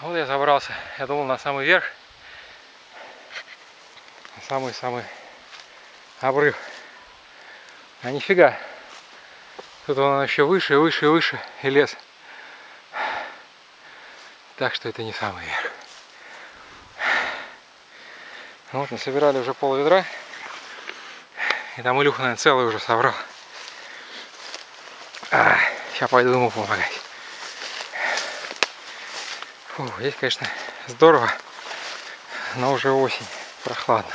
Вот я забрался. Я думал на самый верх. Самый-самый обрыв. А нифига. Тут он еще выше, выше, выше. И лес. Так что это не самый верх. Вот, насобирали уже пол ведра. И там Илюха, наверное, целый уже собрал. А, сейчас пойду ему помогать. Фу, здесь, конечно, здорово, но уже осень, прохладно.